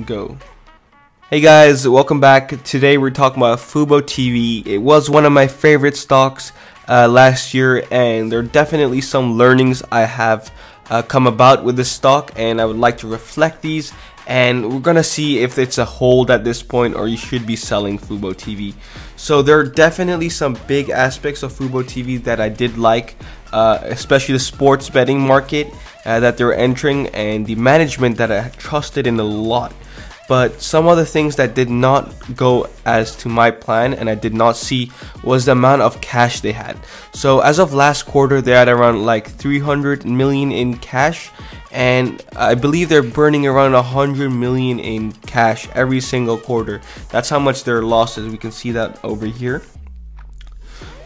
go. Hey guys, welcome back. Today we're talking about Fubo TV. It was one of my favorite stocks uh, last year, and there are definitely some learnings I have uh, come about with this stock, and I would like to reflect these. And we're gonna see if it's a hold at this point, or you should be selling Fubo TV. So there are definitely some big aspects of Fubo TV that I did like, uh, especially the sports betting market uh, that they're entering, and the management that I trusted in a lot but some other things that did not go as to my plan and I did not see was the amount of cash they had. So as of last quarter, they had around like 300 million in cash and I believe they're burning around 100 million in cash every single quarter. That's how much their losses. We can see that over here.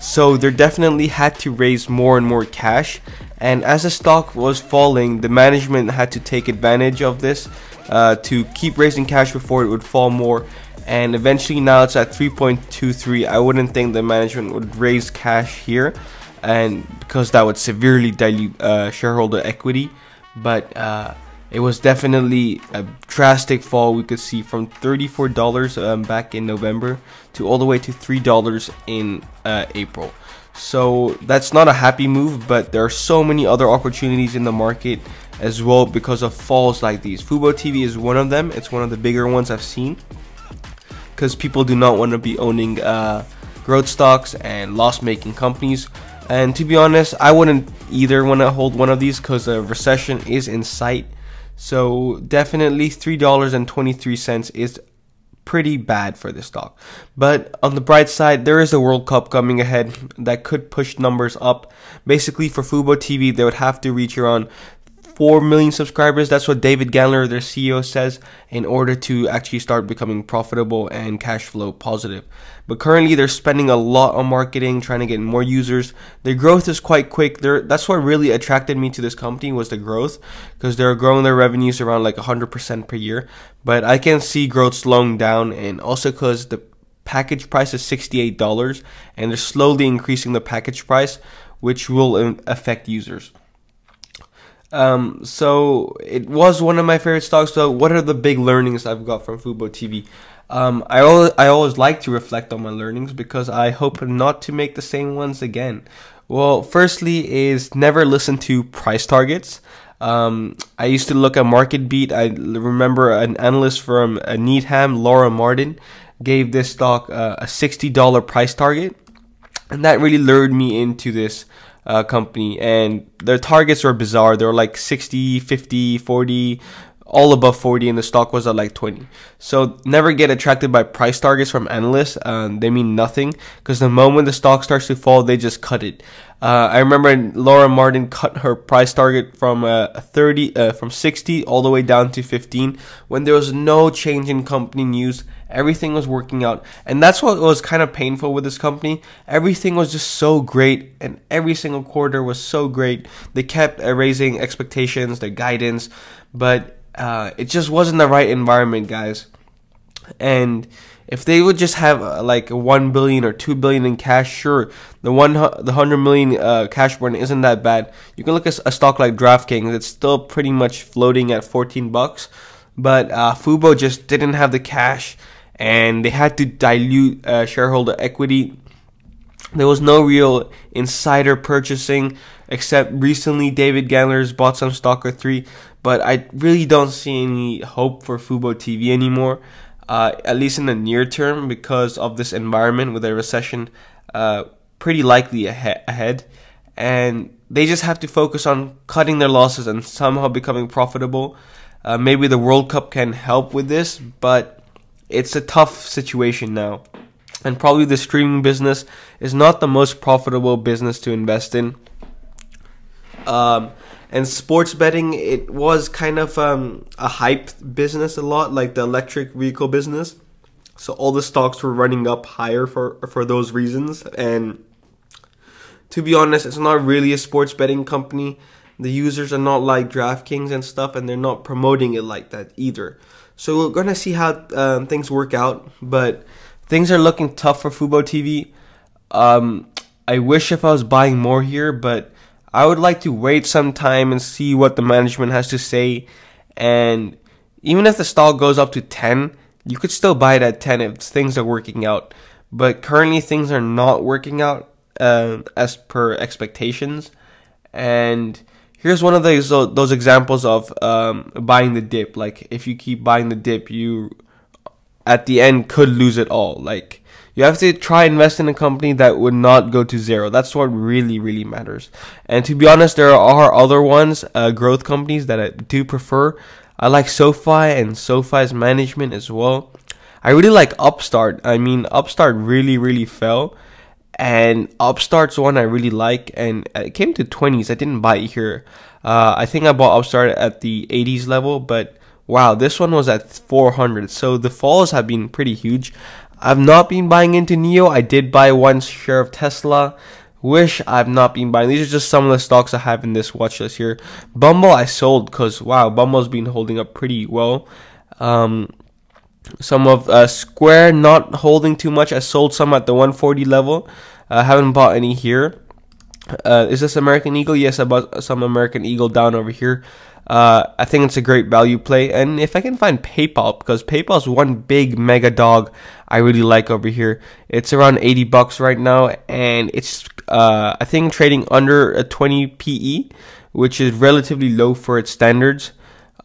So they definitely had to raise more and more cash and as the stock was falling, the management had to take advantage of this uh, to keep raising cash before it would fall more. And eventually now it's at 3.23. I wouldn't think the management would raise cash here, and because that would severely dilute uh, shareholder equity. But uh, it was definitely a drastic fall we could see from $34 um, back in November to all the way to $3 in uh, April. So that's not a happy move, but there are so many other opportunities in the market as well because of falls like these. Fubo TV is one of them. It's one of the bigger ones I've seen because people do not want to be owning uh, growth stocks and loss-making companies. And to be honest, I wouldn't either want to hold one of these because a recession is in sight. So definitely $3.23 is pretty bad for this stock. But on the bright side, there is a World Cup coming ahead that could push numbers up. Basically, for Fubo TV, they would have to reach around 4 million subscribers. That's what David Gandler, their CEO, says in order to actually start becoming profitable and cash flow positive. But currently, they're spending a lot on marketing, trying to get more users. Their growth is quite quick. They're, that's what really attracted me to this company was the growth because they're growing their revenues around like 100% per year. But I can see growth slowing down and also because the package price is $68 and they're slowly increasing the package price, which will um, affect users. Um, so it was one of my favorite stocks. So what are the big learnings I've got from Fubo TV? Um, I always, I always like to reflect on my learnings because I hope not to make the same ones again. Well, firstly is never listen to price targets. Um, I used to look at MarketBeat. I remember an analyst from Needham, Laura Martin, gave this stock uh, a $60 price target. And that really lured me into this uh, company, and their targets were bizarre. They were like 60, 50, 40, all above 40 and the stock was at like 20 so never get attracted by price targets from analysts um, they mean nothing because the moment the stock starts to fall they just cut it. Uh, i remember laura martin cut her price target from uh, 30 uh, from 60 all the way down to 15 when there was no change in company news everything was working out. And that's what was kind of painful with this company. Everything was just so great and every single quarter was so great. They kept uh, raising expectations their guidance but uh, it just wasn't the right environment, guys. And if they would just have uh, like one billion or two billion in cash, sure, the one the hundred million uh, cash burn isn't that bad. You can look at a stock like DraftKings; it's still pretty much floating at fourteen bucks. But uh, Fubo just didn't have the cash, and they had to dilute uh, shareholder equity. There was no real insider purchasing, except recently David Gandler's bought some or three but I really don't see any hope for Fubo TV anymore, uh, at least in the near term, because of this environment with a recession uh, pretty likely ahead. And they just have to focus on cutting their losses and somehow becoming profitable. Uh, maybe the World Cup can help with this, but it's a tough situation now. And probably the streaming business is not the most profitable business to invest in. Um, and sports betting it was kind of um, a hype business a lot like the electric vehicle business. So all the stocks were running up higher for for those reasons. And to be honest it's not really a sports betting company. The users are not like DraftKings and stuff and they're not promoting it like that either. So we're gonna see how um, things work out but things are looking tough for Fubo TV um, I wish if I was buying more here but I would like to wait some time and see what the management has to say and even if the stock goes up to 10, you could still buy it at 10 if things are working out. But currently, things are not working out uh, as per expectations. And here's one of those those examples of um, buying the dip. Like if you keep buying the dip, you at the end could lose it all. Like you have to try invest in a company that would not go to zero. That's what really really matters. And to be honest, there are other ones, uh, growth companies that I do prefer. I like SoFi and SoFi's management as well. I really like Upstart. I mean, Upstart really really fell and Upstart's one I really like, and it came to 20s. I didn't buy it here. Uh, I think I bought Upstart at the 80s level, but wow, this one was at 400. So the falls have been pretty huge. I've not been buying into NIO. I did buy one share of Tesla. Wish I've not been buying. These are just some of the stocks I have in this watch list here. Bumble I sold because wow, Bumble's been holding up pretty well. Um, some of uh, Square not holding too much. I sold some at the 140 level. I uh, haven't bought any here. Uh, is this American Eagle? Yes, I bought some American Eagle down over here. Uh, I think it's a great value play. And if I can find PayPal, because PayPal is one big mega dog I really like over here. It's around 80 bucks right now, and it's uh, I think trading under a 20 PE, which is relatively low for its standards.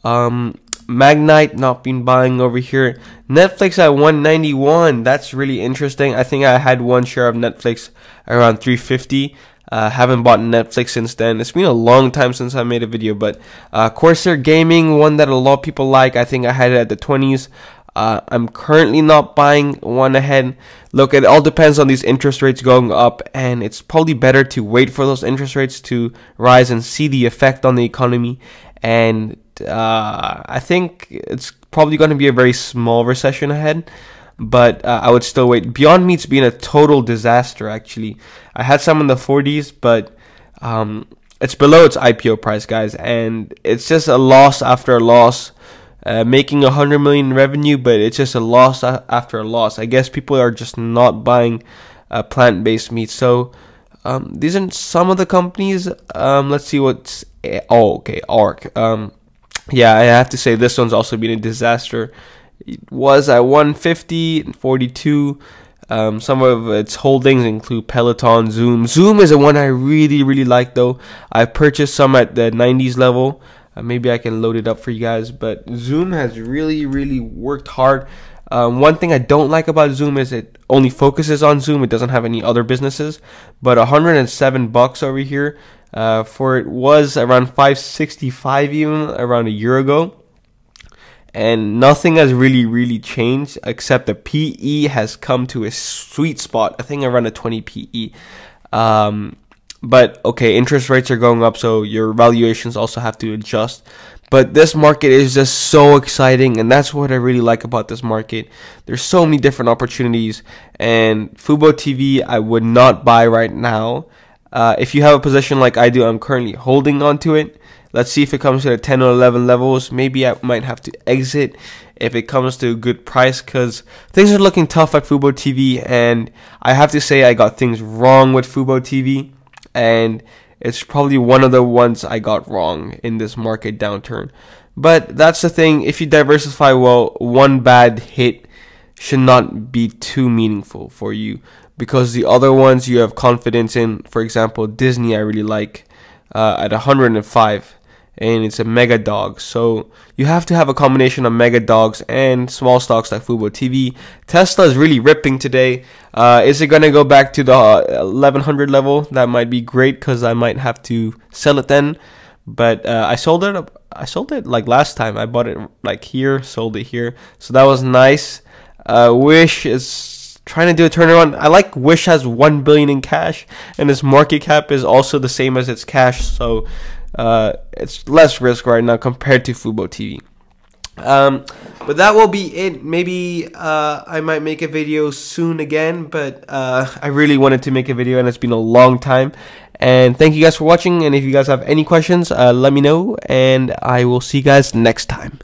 Um, Magnite not been buying over here. Netflix at 191. That's really interesting. I think I had one share of Netflix around 350. Uh, haven't bought Netflix since then. It's been a long time since I made a video, but uh, Corsair Gaming, one that a lot of people like. I think I had it at the 20s. Uh, I'm currently not buying one ahead. Look, it all depends on these interest rates going up, and it's probably better to wait for those interest rates to rise and see the effect on the economy and uh, I think it's probably going to be a very small recession ahead. But uh, I would still wait. Beyond Meat's been a total disaster. Actually, I had some in the 40s, but um, it's below its IPO price, guys, and it's just a loss after a loss. Uh, making a hundred million revenue, but it's just a loss after a loss. I guess people are just not buying uh, plant-based meat. So um, these are some of the companies. Um, let's see what's oh okay ARK. Um, yeah, I have to say this one's also been a disaster. It was at 150 and 42. Um, some of its holdings include Peloton, Zoom. Zoom is the one I really, really like though. I purchased some at the 90s level. Uh, maybe I can load it up for you guys. But Zoom has really, really worked hard. Um, one thing I don't like about Zoom is it only focuses on Zoom. It doesn't have any other businesses. But 107 bucks over here uh, for it was around 565 even around a year ago and nothing has really really changed except the PE has come to a sweet spot. I think around a 20 PE um, but okay interest rates are going up so your valuations also have to adjust. But this market is just so exciting and that's what I really like about this market. There's so many different opportunities and Fubo TV I would not buy right now. Uh, if you have a position like I do, I'm currently holding on to it. Let's see if it comes to the 10 or 11 levels. Maybe I might have to exit if it comes to a good price because things are looking tough at Fubo TV. And I have to say, I got things wrong with Fubo TV. And it's probably one of the ones I got wrong in this market downturn. But that's the thing. If you diversify well, one bad hit should not be too meaningful for you because the other ones you have confidence in, for example, Disney, I really like uh, at 105 and it's a mega dog. So you have to have a combination of mega dogs and small stocks like Fubo TV. Tesla is really ripping today. Uh, is it going to go back to the 1100 level? That might be great because I might have to sell it then. But uh, I sold it. I sold it like last time. I bought it like here, sold it here. So that was nice. Uh, Wish is trying to do a turnaround. I like Wish has one billion in cash, and its market cap is also the same as its cash, so uh, it's less risk right now compared to Fubo TV. Um, but that will be it. Maybe uh, I might make a video soon again, but uh, I really wanted to make a video, and it's been a long time. And thank you guys for watching. And if you guys have any questions, uh, let me know, and I will see you guys next time.